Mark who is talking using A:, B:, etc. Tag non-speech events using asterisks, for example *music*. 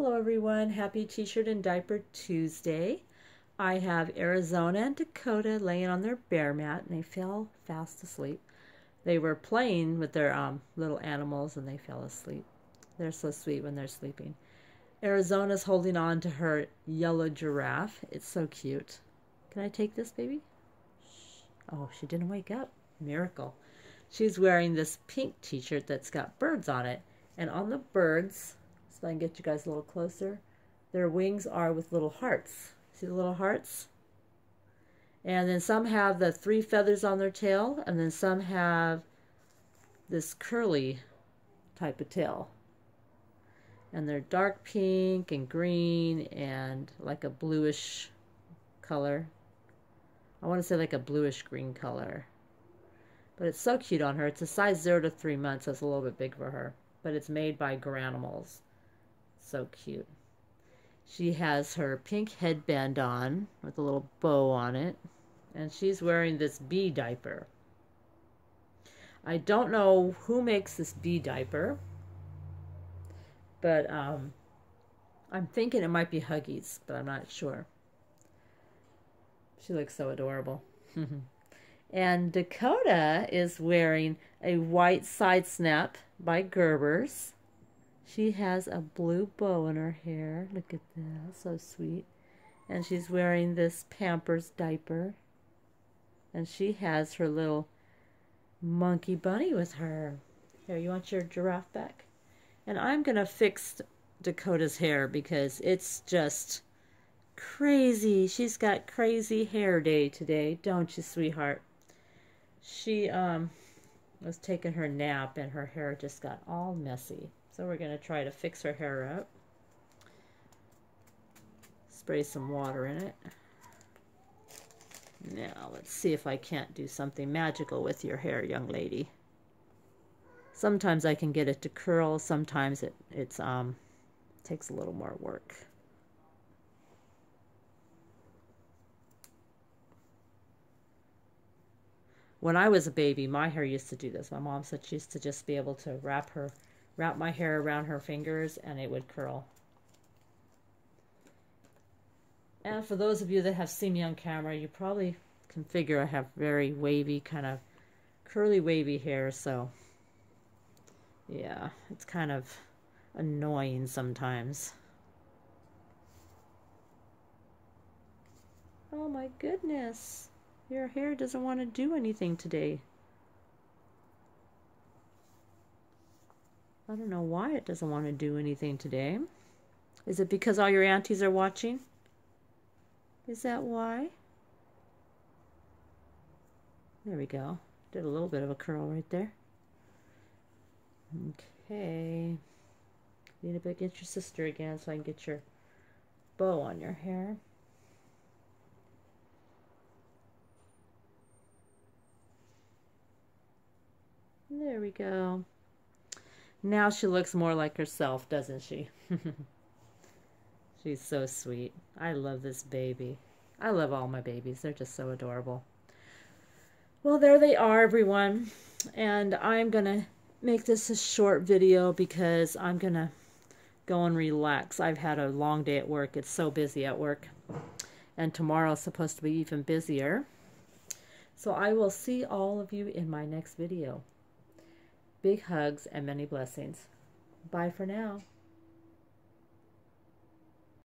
A: Hello everyone, happy t-shirt and diaper Tuesday. I have Arizona and Dakota laying on their bear mat and they fell fast asleep. They were playing with their um, little animals and they fell asleep. They're so sweet when they're sleeping. Arizona's holding on to her yellow giraffe. It's so cute. Can I take this baby? Oh, she didn't wake up. Miracle. She's wearing this pink t-shirt that's got birds on it. And on the birds, so I can get you guys a little closer. Their wings are with little hearts. See the little hearts? And then some have the three feathers on their tail, and then some have this curly type of tail. And they're dark pink and green and like a bluish color. I want to say like a bluish green color. But it's so cute on her. It's a size 0 to 3 months, so it's a little bit big for her. But it's made by Garanimals. So cute. She has her pink headband on with a little bow on it. And she's wearing this bee diaper. I don't know who makes this bee diaper. But um, I'm thinking it might be Huggies, but I'm not sure. She looks so adorable. *laughs* and Dakota is wearing a white side snap by Gerber's. She has a blue bow in her hair. Look at that. So sweet. And she's wearing this Pampers diaper. And she has her little monkey bunny with her. Here, you want your giraffe back? And I'm going to fix Dakota's hair because it's just crazy. She's got crazy hair day today, don't you, sweetheart? She um was taking her nap and her hair just got all messy. So we're going to try to fix her hair up. Spray some water in it. Now, let's see if I can't do something magical with your hair, young lady. Sometimes I can get it to curl, sometimes it it's um takes a little more work. When I was a baby, my hair used to do this. My mom said she used to just be able to wrap her wrap my hair around her fingers and it would curl. And for those of you that have seen me on camera, you probably can figure I have very wavy, kind of curly wavy hair, so yeah, it's kind of annoying sometimes. Oh my goodness, your hair doesn't want to do anything today. I don't know why it doesn't want to do anything today. Is it because all your aunties are watching? Is that why? There we go. Did a little bit of a curl right there. Okay. Need to get your sister again so I can get your bow on your hair. There we go. Now she looks more like herself, doesn't she? *laughs* She's so sweet. I love this baby. I love all my babies. They're just so adorable. Well, there they are, everyone. And I'm going to make this a short video because I'm going to go and relax. I've had a long day at work. It's so busy at work. And tomorrow's supposed to be even busier. So I will see all of you in my next video. Big hugs and many blessings. Bye for now.